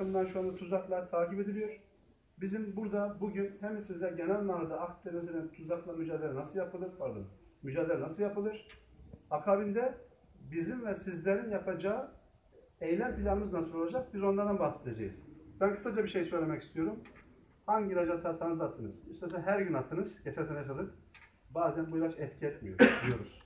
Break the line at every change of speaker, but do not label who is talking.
yakından şu anda tuzaklar takip ediliyor. Bizim burada bugün hem size genel manada Akdeniz'in tuzakla mücadele nasıl yapılır, pardon, mücadele nasıl yapılır, akabinde bizim ve sizlerin yapacağı eylem planımız nasıl olacak, biz onlardan bahsedeceğiz. Ben kısaca bir şey söylemek istiyorum. Hangi ilacı atarsanız atınız. İstersen her gün atınız. Geçen sene yaşadık. Bazen bu ilaç etki etmiyor diyoruz.